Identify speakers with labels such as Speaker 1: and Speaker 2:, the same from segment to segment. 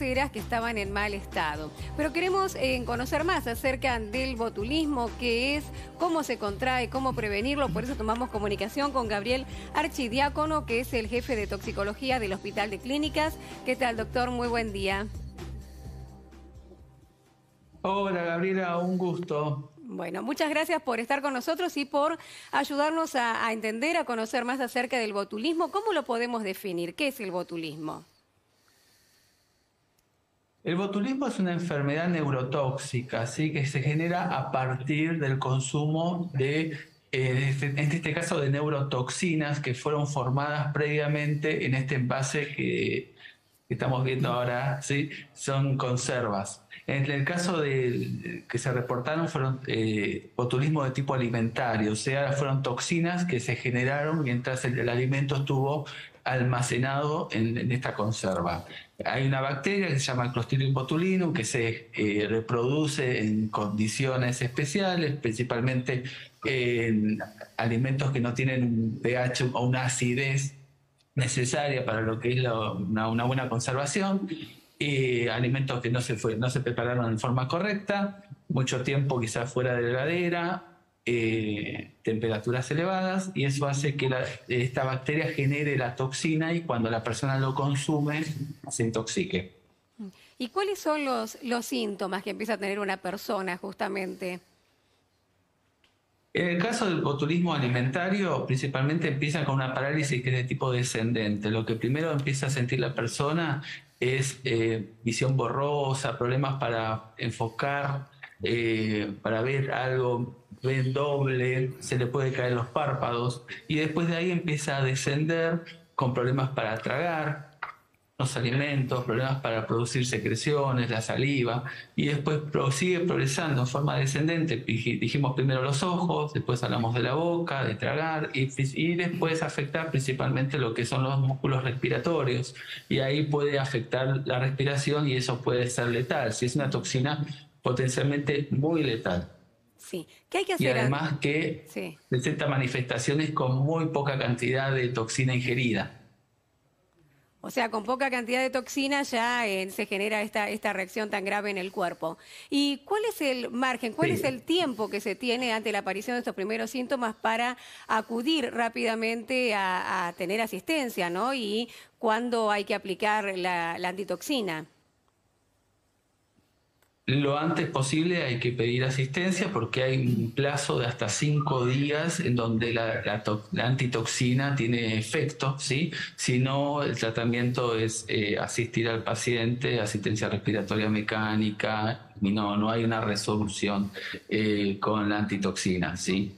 Speaker 1: que estaban en mal estado. Pero queremos eh, conocer más acerca del botulismo, qué es, cómo se contrae, cómo prevenirlo. Por eso tomamos comunicación con Gabriel Archidiácono, que es el jefe de toxicología del Hospital de Clínicas. ¿Qué tal, doctor? Muy buen día.
Speaker 2: Hola, Gabriela, un gusto.
Speaker 1: Bueno, muchas gracias por estar con nosotros y por ayudarnos a, a entender, a conocer más acerca del botulismo. ¿Cómo lo podemos definir? ¿Qué es el botulismo?
Speaker 2: El botulismo es una enfermedad neurotóxica, ¿sí? que se genera a partir del consumo de, eh, en este caso, de neurotoxinas que fueron formadas previamente en este envase que, estamos viendo ahora, ¿sí? son conservas. En el caso de, que se reportaron fueron eh, botulismo de tipo alimentario, o sea, fueron toxinas que se generaron mientras el alimento estuvo almacenado en, esta conserva. Hay una bacteria que se llama Clostridium botulinum que se eh, reproduce en condiciones especiales, principalmente en alimentos que no tienen un pH o una acidez necesaria para lo que es una, buena conservación, y alimentos que no se, no se prepararon en forma correcta, mucho tiempo quizás fuera de la heladera, eh, temperaturas elevadas y eso hace que esta bacteria genere la toxina y cuando la persona lo consume se intoxique.
Speaker 1: ¿Y cuáles son los, los síntomas que empieza a tener una persona justamente?
Speaker 2: En el caso del botulismo alimentario, principalmente empieza con una parálisis que es de tipo descendente. Lo que primero empieza a sentir la persona es eh, visión borrosa, problemas para enfocar, eh, para ver algo ven doble, se le puede caer los párpados y después de ahí empieza a descender con problemas para tragar los alimentos, problemas para producir secreciones, la saliva y después sigue progresando en forma descendente. Dijimos primero los ojos, después hablamos de la boca, de tragar y, y después afectar principalmente lo que son los músculos respiratorios y ahí puede afectar la respiración y eso puede ser letal. Si es una toxina potencialmente muy letal.
Speaker 1: Sí. ¿Qué hay que hacer?
Speaker 2: Y además que presenta manifestaciones con muy poca cantidad de toxina ingerida.
Speaker 1: O sea, con poca cantidad de toxina ya eh, se genera esta, esta reacción tan grave en el cuerpo. ¿Y cuál es el margen, cuál es el tiempo que se tiene ante la aparición de estos primeros síntomas para acudir rápidamente a, tener asistencia, ¿no? Y cuándo hay que aplicar la antitoxina?
Speaker 2: Lo antes posible hay que pedir asistencia porque hay un plazo de hasta cinco días en donde la, antitoxina tiene efecto, ¿sí? Si no, el tratamiento es eh, asistir al paciente, asistencia respiratoria mecánica, y no, no hay una resolución eh, con la antitoxina, ¿sí?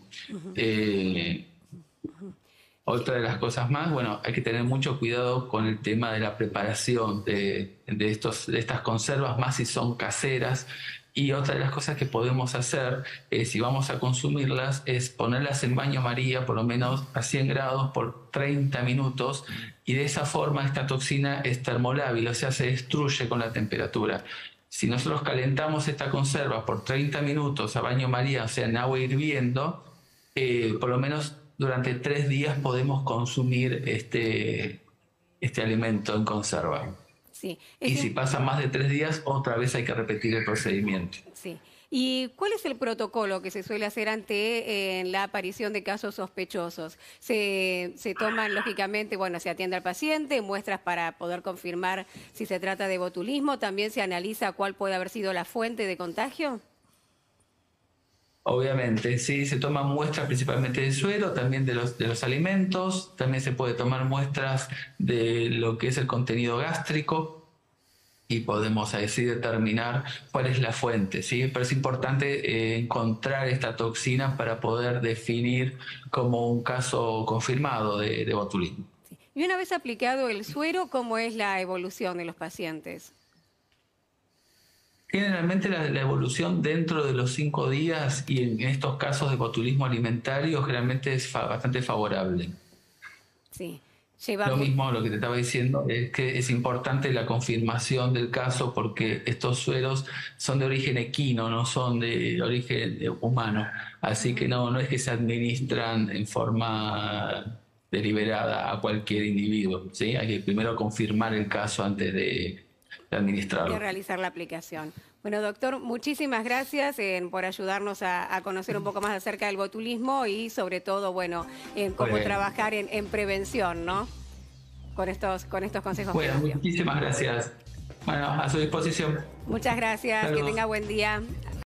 Speaker 2: Otra de las cosas más, bueno, hay que tener mucho cuidado con el tema de la preparación de, estas conservas, más si son caseras. Y otra de las cosas que podemos hacer, si vamos a consumirlas, es ponerlas en baño María por lo menos a 100 grados por 30 minutos y de esa forma esta toxina es termolábil, o sea, se destruye con la temperatura. Si nosotros calentamos esta conserva por 30 minutos a baño María, o sea, en agua hirviendo, eh, por lo menos durante tres días podemos consumir este, este alimento en conserva. Sí. Y si pasa más de tres días, otra vez hay que repetir el procedimiento.
Speaker 1: Sí. ¿Y cuál es el protocolo que se suele hacer ante eh, la aparición de casos sospechosos? Se, se, toman, lógicamente, bueno, se atiende al paciente, muestras para poder confirmar si se trata de botulismo, también se analiza cuál puede haber sido la fuente de contagio.
Speaker 2: Obviamente, sí, se toman muestras principalmente de suero, también de los, de los alimentos, también se puede tomar muestras de lo que es el contenido gástrico y podemos así determinar cuál es la fuente, ¿sí? Pero es importante eh, encontrar esta toxina para poder definir como un caso confirmado de botulismo.
Speaker 1: Y una vez aplicado el suero, ¿cómo es la evolución de los pacientes?
Speaker 2: Generalmente la, evolución dentro de los cinco días y en estos casos de botulismo alimentario generalmente es bastante favorable.
Speaker 1: Sí.
Speaker 2: Lo mismo lo que te estaba diciendo es que es importante la confirmación del caso porque estos sueros son de origen equino, no son de origen humano. Así que no, no es que se administran en forma deliberada a cualquier individuo. ¿sí? Hay que primero confirmar el caso antes de, de administrarlo.
Speaker 1: De realizar la aplicación. Bueno, doctor, muchísimas gracias por ayudarnos a, conocer un poco más acerca del botulismo y sobre todo, bueno, en cómo trabajar en, prevención, ¿no? Con estos, con estos consejos.
Speaker 2: Bueno, muchísimas gracias. Bueno, a su disposición.
Speaker 1: Muchas gracias, que tenga buen día.